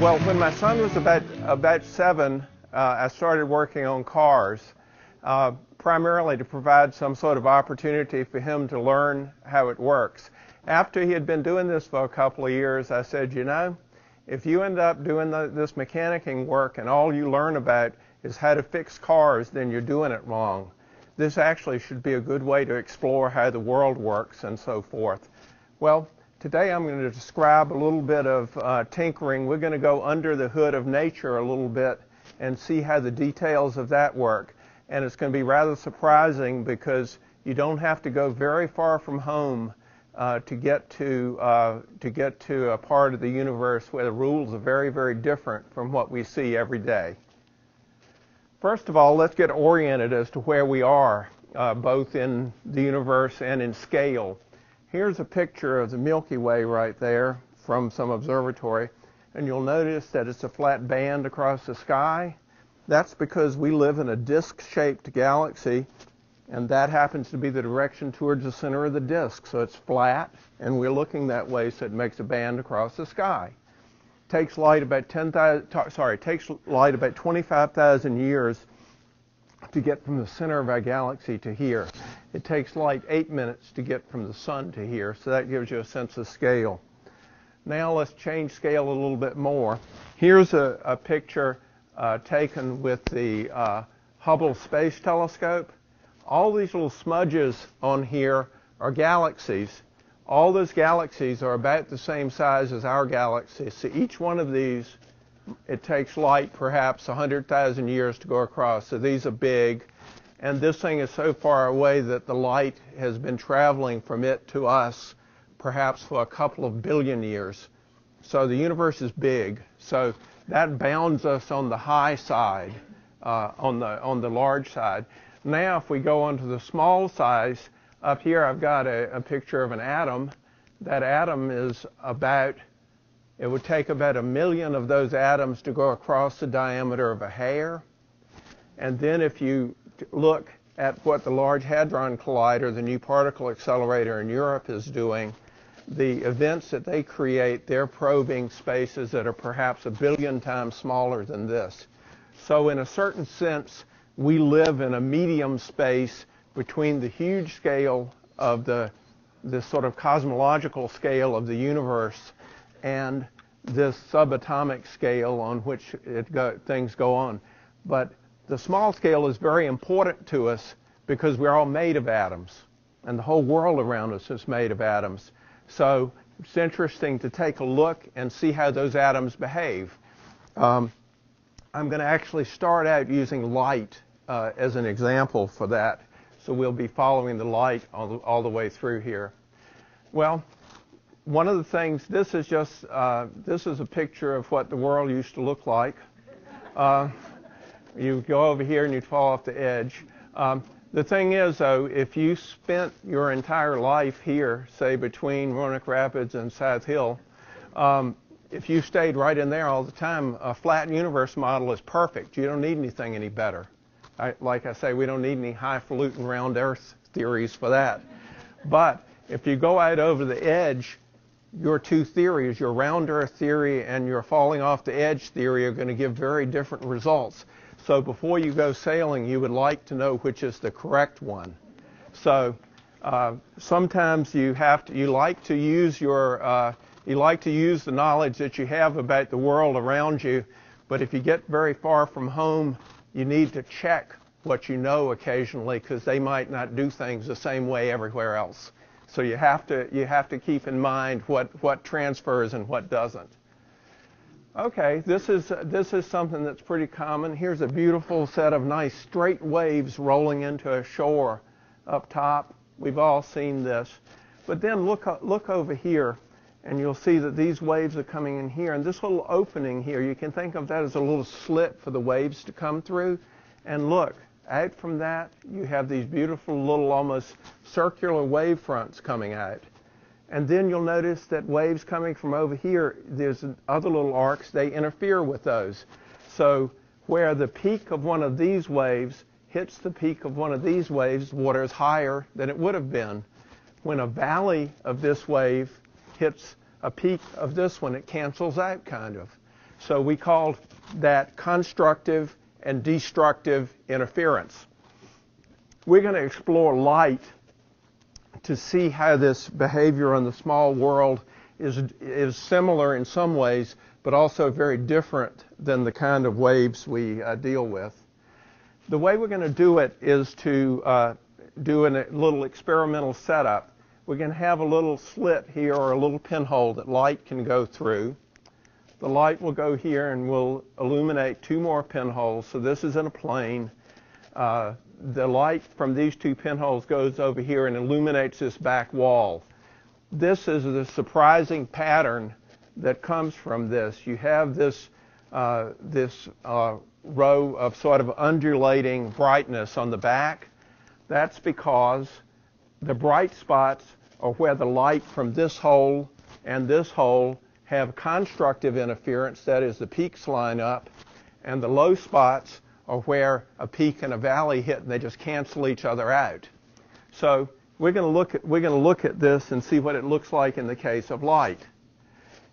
Well, when my son was about about seven, uh, I started working on cars, uh, primarily to provide some sort of opportunity for him to learn how it works. After he had been doing this for a couple of years, I said, you know, if you end up doing the, this mechanicking work and all you learn about is how to fix cars, then you're doing it wrong. This actually should be a good way to explore how the world works and so forth. Well, Today I'm going to describe a little bit of uh, tinkering. We're going to go under the hood of nature a little bit and see how the details of that work. And it's going to be rather surprising because you don't have to go very far from home uh, to get to uh, to get to a part of the universe where the rules are very very different from what we see every day. First of all, let's get oriented as to where we are, uh, both in the universe and in scale. Here's a picture of the Milky Way right there from some observatory, and you'll notice that it's a flat band across the sky. That's because we live in a disk-shaped galaxy, and that happens to be the direction towards the center of the disk. So it's flat, and we're looking that way, so it makes a band across the sky. Takes light about 10,000, sorry, takes light about 25,000 years to get from the center of our galaxy to here. It takes light eight minutes to get from the sun to here, so that gives you a sense of scale. Now let's change scale a little bit more. Here's a, a picture uh, taken with the uh, Hubble Space Telescope. All these little smudges on here are galaxies. All those galaxies are about the same size as our galaxy. So each one of these it takes light perhaps 100,000 years to go across. So these are big. And this thing is so far away that the light has been traveling from it to us perhaps for a couple of billion years. So the universe is big. So that bounds us on the high side, uh, on the on the large side. Now, if we go on to the small size, up here I've got a, a picture of an atom. That atom is about it would take about a million of those atoms to go across the diameter of a hair. And then if you look at what the Large Hadron Collider, the new particle accelerator in Europe, is doing, the events that they create, they're probing spaces that are perhaps a billion times smaller than this. So in a certain sense, we live in a medium space between the huge scale of the, the sort of cosmological scale of the universe and this subatomic scale on which go, things go on. But the small scale is very important to us because we're all made of atoms, and the whole world around us is made of atoms. So it's interesting to take a look and see how those atoms behave. Um, I'm going to actually start out using light uh, as an example for that. So we'll be following the light all the, all the way through here. Well, one of the things, this is just, uh, this is a picture of what the world used to look like. Uh, you go over here and you fall off the edge. Um, the thing is, though, if you spent your entire life here, say between Roanoke Rapids and South Hill, um, if you stayed right in there all the time, a flat universe model is perfect. You don't need anything any better. I, like I say, we don't need any highfalutin round Earth theories for that. But if you go out over the edge your two theories, your round earth theory and your falling off the edge theory, are going to give very different results. So before you go sailing, you would like to know which is the correct one. So uh, sometimes you have to, you like to use your, uh, you like to use the knowledge that you have about the world around you, but if you get very far from home, you need to check what you know occasionally because they might not do things the same way everywhere else. So you have to you have to keep in mind what what transfers and what doesn't. Okay, this is this is something that's pretty common. Here's a beautiful set of nice straight waves rolling into a shore up top. We've all seen this. But then look look over here and you'll see that these waves are coming in here and this little opening here, you can think of that as a little slit for the waves to come through. And look, out from that, you have these beautiful little almost circular wave fronts coming out. And then you'll notice that waves coming from over here, there's other little arcs, they interfere with those. So where the peak of one of these waves hits the peak of one of these waves, water is higher than it would have been. When a valley of this wave hits a peak of this one, it cancels out kind of. So we called that constructive and destructive interference. We're going to explore light to see how this behavior in the small world is, is similar in some ways, but also very different than the kind of waves we uh, deal with. The way we're going to do it is to uh, do a little experimental setup. We're going to have a little slit here or a little pinhole that light can go through. The light will go here and will illuminate two more pinholes. So this is in a plane. Uh, the light from these two pinholes goes over here and illuminates this back wall. This is the surprising pattern that comes from this. You have this uh, this uh, row of sort of undulating brightness on the back. That's because the bright spots are where the light from this hole and this hole have constructive interference, that is, the peaks line up, and the low spots are where a peak and a valley hit and they just cancel each other out. So we're going to look at, we're going to look at this and see what it looks like in the case of light.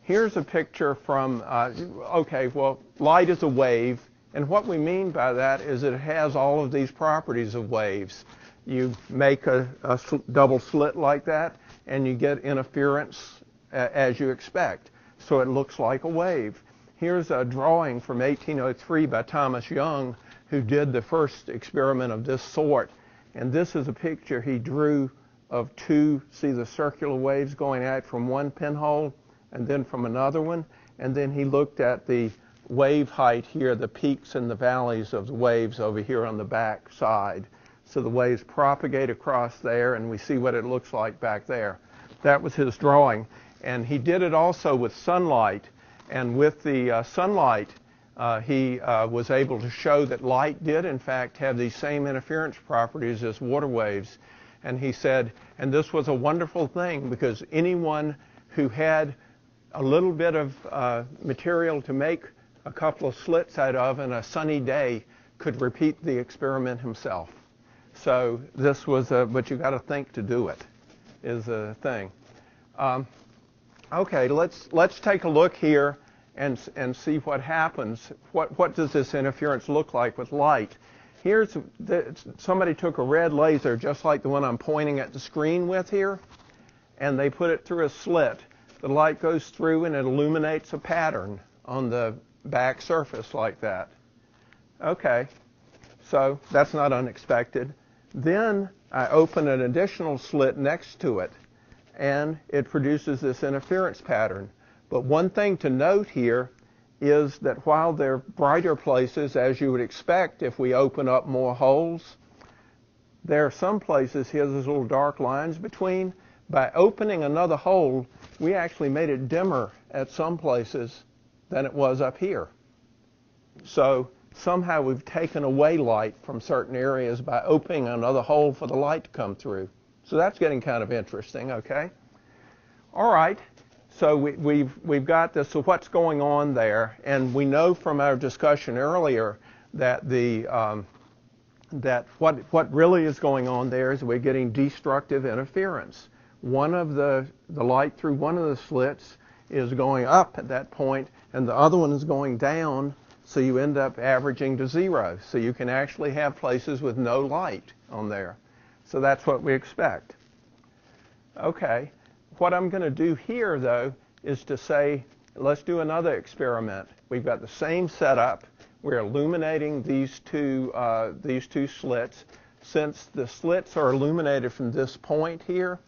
Here's a picture from, uh, okay, well, light is a wave, and what we mean by that is it has all of these properties of waves. You make a, a double slit like that, and you get interference as you expect so it looks like a wave. Here's a drawing from 1803 by Thomas Young, who did the first experiment of this sort. And this is a picture he drew of two, see the circular waves going out from one pinhole and then from another one. And then he looked at the wave height here, the peaks and the valleys of the waves over here on the back side. So the waves propagate across there, and we see what it looks like back there. That was his drawing. And he did it also with sunlight. And with the uh, sunlight, uh, he uh, was able to show that light did, in fact, have these same interference properties as water waves. And he said, and this was a wonderful thing because anyone who had a little bit of uh, material to make a couple of slits out of in a sunny day could repeat the experiment himself. So this was a, but you got to think to do it, is a thing. Um, Okay, let's let's take a look here and and see what happens. What what does this interference look like with light? Here's the, somebody took a red laser just like the one I'm pointing at the screen with here, and they put it through a slit. The light goes through and it illuminates a pattern on the back surface like that. Okay, so that's not unexpected. Then I open an additional slit next to it and it produces this interference pattern. But one thing to note here is that while they're brighter places, as you would expect if we open up more holes, there are some places here there's little dark lines between. By opening another hole, we actually made it dimmer at some places than it was up here. So somehow we've taken away light from certain areas by opening another hole for the light to come through. So that's getting kind of interesting, okay? All right, so we, have we've, we've got this. So what's going on there? And we know from our discussion earlier that the um, that what what really is going on there is we're getting destructive interference. One of the the light through one of the slits is going up at that point, and the other one is going down. So you end up averaging to zero. So you can actually have places with no light on there. So that's what we expect. Okay, what I'm going to do here, though, is to say, let's do another experiment. We've got the same setup. We're illuminating these two, uh, these two slits. Since the slits are illuminated from this point here,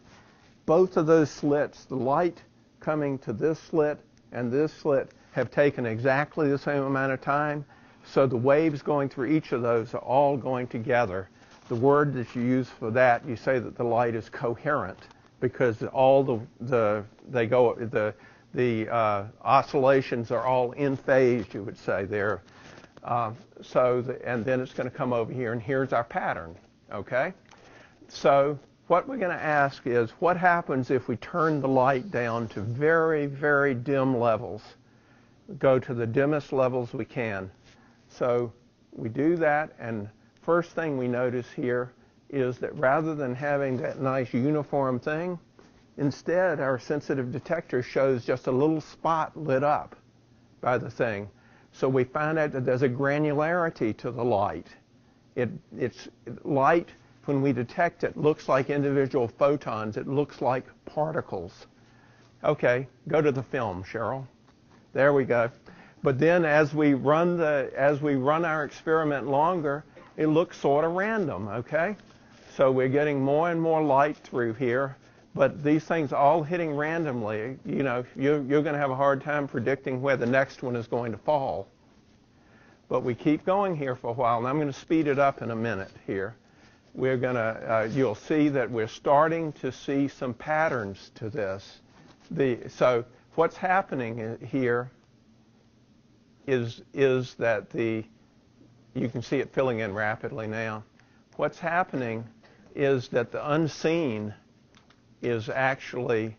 both of those slits, the light coming to this slit and this slit, have taken exactly the same amount of time. So the waves going through each of those are all going together the word that you use for that, you say that the light is coherent because all the, the they go the the uh, oscillations are all in phase. You would say there. Uh, so the, and then it's going to come over here, and here's our pattern. Okay. So what we're going to ask is what happens if we turn the light down to very very dim levels, go to the dimmest levels we can. So we do that and first thing we notice here is that rather than having that nice uniform thing, instead our sensitive detector shows just a little spot lit up. by the thing. So we find out that there's a granularity to the light. It, it's light when we detect it looks like individual photons. It looks like particles. Okay, go to the film, Cheryl. There we go. But then as we run the as we run our experiment longer, it looks sort of random, okay? So we're getting more and more light through here, but these things all hitting randomly, you know, you're, you're going to have a hard time predicting where the next one is going to fall. But we keep going here for a while, and I'm going to speed it up in a minute here. We're going to, uh, you'll see that we're starting to see some patterns to this. The, so what's happening here is, is that the, you can see it filling in rapidly now. What's happening is that the unseen is actually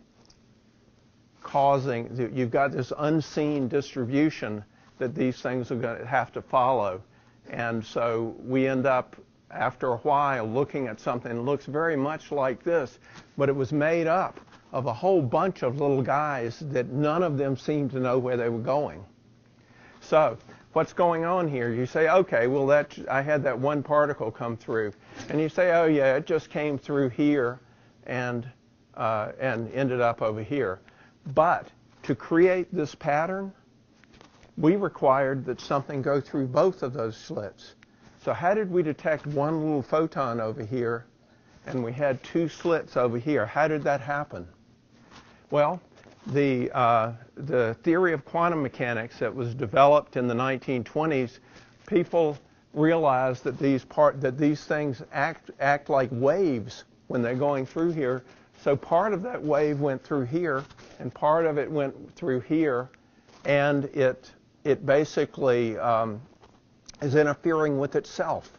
causing, you've got this unseen distribution that these things are going to have to follow. And so we end up, after a while, looking at something that looks very much like this, but it was made up of a whole bunch of little guys that none of them seemed to know where they were going. So what's going on here? You say, okay, well, that I had that one particle come through, and you say, oh yeah, it just came through here, and uh, and ended up over here. But to create this pattern, we required that something go through both of those slits. So how did we detect one little photon over here, and we had two slits over here? How did that happen? Well, the, uh, the theory of quantum mechanics that was developed in the 1920s, people realized that these, part, that these things act, act like waves when they're going through here. So part of that wave went through here, and part of it went through here, and it, it basically um, is interfering with itself.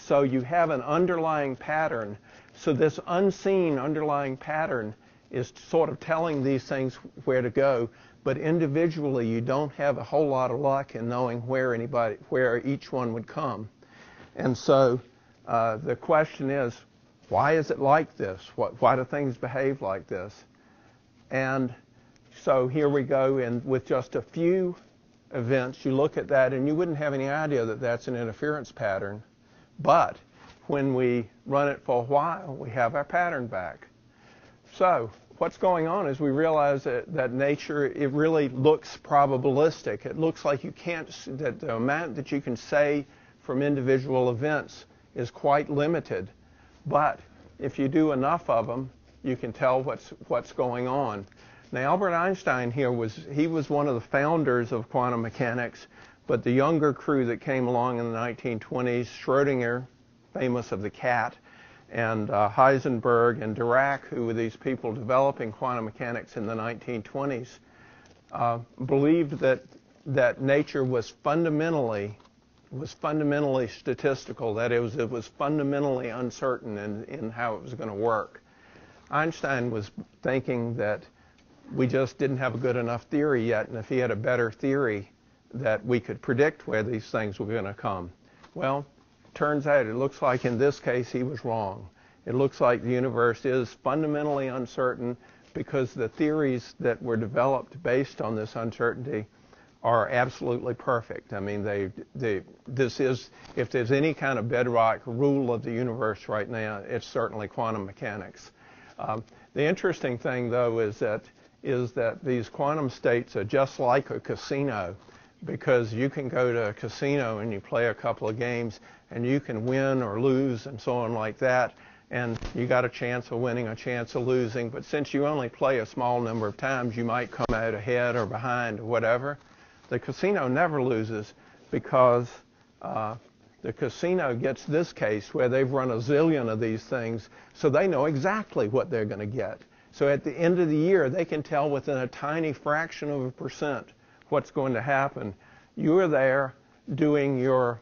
So you have an underlying pattern. So this unseen underlying pattern is sort of telling these things where to go, but individually you don't have a whole lot of luck in knowing where anybody, where each one would come. And so uh, the question is, why is it like this? What, why do things behave like this? And so here we go, and with just a few events, you look at that and you wouldn't have any idea that that's an interference pattern. But when we run it for a while, we have our pattern back. So what's going on is we realize that, that nature, it really looks probabilistic. It looks like you can't, that the amount that you can say from individual events is quite limited. But if you do enough of them, you can tell what's, what's going on. Now, Albert Einstein here was, he was one of the founders of quantum mechanics, but the younger crew that came along in the 1920s, Schrodinger, famous of the cat, and uh, Heisenberg and Dirac, who were these people developing quantum mechanics in the 1920s, uh, believed that that nature was fundamentally was fundamentally statistical. That it was it was fundamentally uncertain in, in how it was going to work. Einstein was thinking that we just didn't have a good enough theory yet, and if he had a better theory, that we could predict where these things were going to come. Well, turns out it looks like in this case he was wrong. It looks like the universe is fundamentally uncertain because the theories that were developed based on this uncertainty are absolutely perfect. I mean, they, they, this is, if there's any kind of bedrock rule of the universe right now, it's certainly quantum mechanics. Um, the interesting thing, though, is that, is that these quantum states are just like a casino because you can go to a casino and you play a couple of games and you can win or lose and so on like that. And you got a chance of winning, a chance of losing. But since you only play a small number of times, you might come out ahead or behind or whatever. The casino never loses because uh, the casino gets this case where they've run a zillion of these things, so they know exactly what they're going to get. So at the end of the year, they can tell within a tiny fraction of a percent what's going to happen. You're there doing your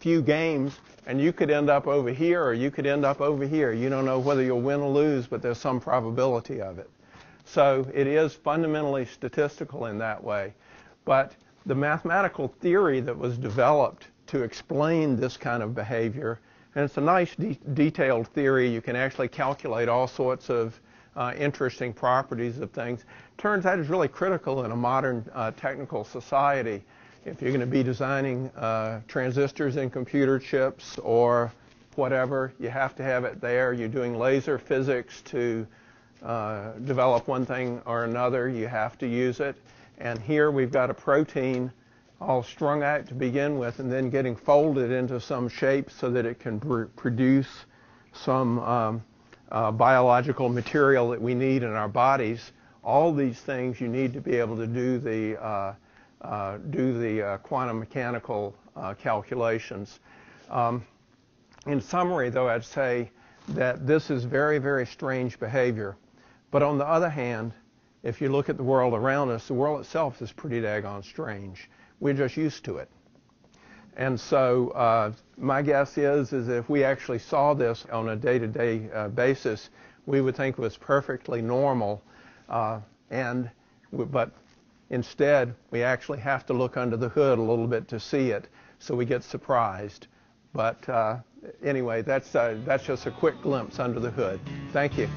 few games, and you could end up over here or you could end up over here. You don't know whether you'll win or lose, but there's some probability of it. So it is fundamentally statistical in that way. But the mathematical theory that was developed to explain this kind of behavior, and it's a nice de- detailed theory. You can actually calculate all sorts of uh, interesting properties of things. Turns out it's really critical in a modern uh, technical society. If you're going to be designing uh, transistors in computer chips or whatever, you have to have it there. You're doing laser physics to uh, develop one thing or another, you have to use it. And here we've got a protein all strung out to begin with and then getting folded into some shape so that it can pr- produce some um, uh, biological material that we need in our bodies. All these things you need to be able to do the uh, uh, do the uh, quantum mechanical uh, calculations. Um, in summary, though, I'd say that this is very, very strange behavior. But on the other hand, if you look at the world around us, the world itself is pretty daggone strange. We're just used to it. And so uh, my guess is, is if we actually saw this on a day-to-day uh, basis, we would think it was perfectly normal. Uh, and but instead, we actually have to look under the hood a little bit to see it, so we get surprised. But uh, anyway, that's uh, that's just a quick glimpse under the hood. Thank you.